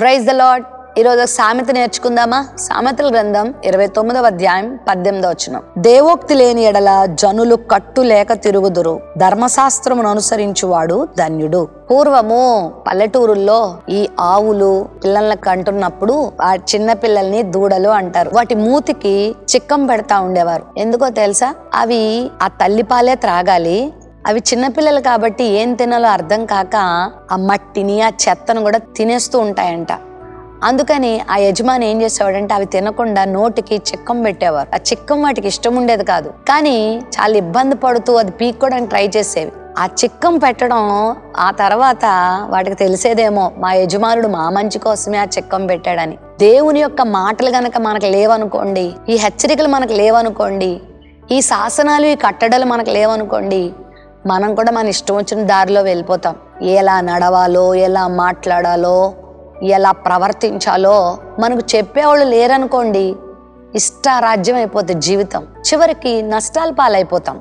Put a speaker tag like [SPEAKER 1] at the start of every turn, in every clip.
[SPEAKER 1] Praise the lord ఈరోజు సామెత నేర్చుకుందామా? సామెతల గ్రంథం ఇరవై తొమ్మిదవ అధ్యాయం పద్దెనిమిదవ వచ్చిన దేవోక్తి లేని ఎడల జనులు కట్టు లేక తిరుగుదురు. ధర్మశాస్త్రమును అనుసరించువాడు ధన్యుడు. పూర్వము పల్లెటూరుల్లో ఈ ఆవులు పిల్లల్ని కంటున్నప్పుడు ఆ చిన్న పిల్లల్ని దూడలు అంటారు. వాటి మూతికి చిక్కం పెడతా ఉండేవారు. ఎందుకో తెలుసా? అవి ఆ తల్లిపాలే త్రాగాలి అవి చిన్నపిల్లలు కాబట్టి ఏం తినాలో అర్థం కాక ఆ మట్టిని ఆ చెత్తను కూడా తినేస్తూ ఉంటాయంట. అందుకని ఆ యజమాని ఏం చేసేవాడంటే అవి తినకుండా నోటికి చిక్కం పెట్టేవారు. ఆ చిక్కం వాటికి ఇష్టం ఉండేది కాదు. కానీ చాలా ఇబ్బంది పడుతూ అది పీక్కోవడానికి ట్రై చేసేవి. ఆ చిక్కం పెట్టడం ఆ తర్వాత వాటికి తెలిసేదేమో మా యజమానుడు మా మంచి కోసమే ఆ చిక్కం పెట్టాడని. దేవుని యొక్క మాటలు గనక మనకు లేవనుకోండి ఈ హెచ్చరికలు మనకు లేవనుకోండి ఈ శాసనాలు ఈ కట్టడలు మనకు లేవనుకోండి మనం కూడా మన ఇష్టం వచ్చిన దారిలో వెళ్ళిపోతాం. ఎలా నడవాలో ఎలా మాట్లాడాలో ఎలా ప్రవర్తించాలో మనకు చెప్పేవాళ్ళు లేరనుకోండి ఇష్టారాజ్యం అయిపోతుంది జీవితం. చివరికి నష్టాల పాలైపోతాం.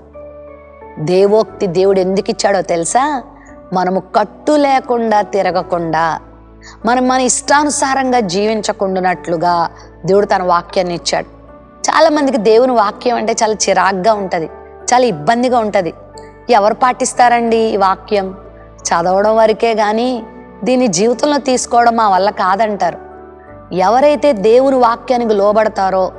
[SPEAKER 1] దేవోక్తి దేవుడు ఎందుకు ఇచ్చాడో తెలుసా? మనము కట్టు లేకుండా తిరగకుండా మనం మన ఇష్టానుసారంగా జీవించకుండానట్లుగా దేవుడు తన వాక్యాన్ని ఇచ్చాడు. చాలామందికి దేవుని వాక్యం అంటే చాలా చిరాగ్గా ఉంటుంది చాలా ఇబ్బందిగా ఉంటుంది. ఎవరు పాటిస్తారండి ఈ వాక్యం? చదవడం వరకే కానీ దీన్ని జీవితంలో తీసుకోవడం మా వల్ల కాదంటారు. ఎవరైతే దేవుని వాక్యానికి లోబడతారో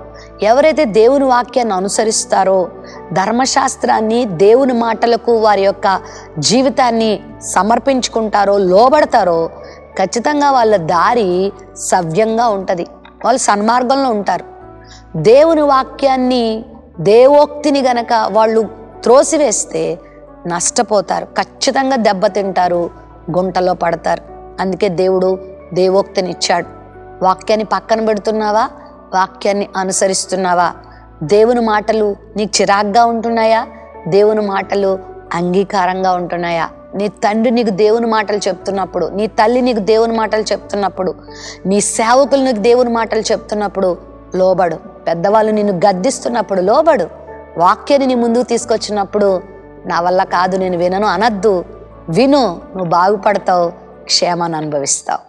[SPEAKER 1] ఎవరైతే దేవుని వాక్యాన్ని అనుసరిస్తారో ధర్మశాస్త్రాన్ని దేవుని మాటలకు వారి యొక్క జీవితాన్ని సమర్పించుకుంటారో లోబడతారో ఖచ్చితంగా వాళ్ళ దారి సవ్యంగా ఉంటుంది. వాళ్ళు సన్మార్గంలో ఉంటారు. దేవుని వాక్యాన్ని దేవోక్తిని గనక వాళ్ళు త్రోసివేస్తే నష్టపోతారు. ఖచ్చితంగా దెబ్బతింటారు గుంటలో పడతారు. అందుకే దేవుడు దేవోక్తినిచ్చాడు. వాక్యాన్ని పక్కన పెడుతున్నావా? వాక్యాన్ని అనుసరిస్తున్నావా? దేవుని మాటలు నీకు చిరాగ్గా ఉంటున్నాయా? దేవుని మాటలు అంగీకారంగా ఉంటున్నాయా? నీ తండ్రి నీకు దేవుని మాటలు చెప్తున్నప్పుడు నీ తల్లి నీకు దేవుని మాటలు చెప్తున్నప్పుడు నీ సేవకులు నీకు దేవుని మాటలు చెప్తున్నప్పుడు లోబడు. పెద్దవాళ్ళు నిన్ను గద్దిస్తున్నప్పుడు లోబడు. వాక్యాన్ని నీ ముందుకు తీసుకొచ్చినప్పుడు నా వల్ల కాదు నేను వినను అనద్దు. విను నువ్వు బాగుపడతావు క్షేమాన్ని అనుభవిస్తావు.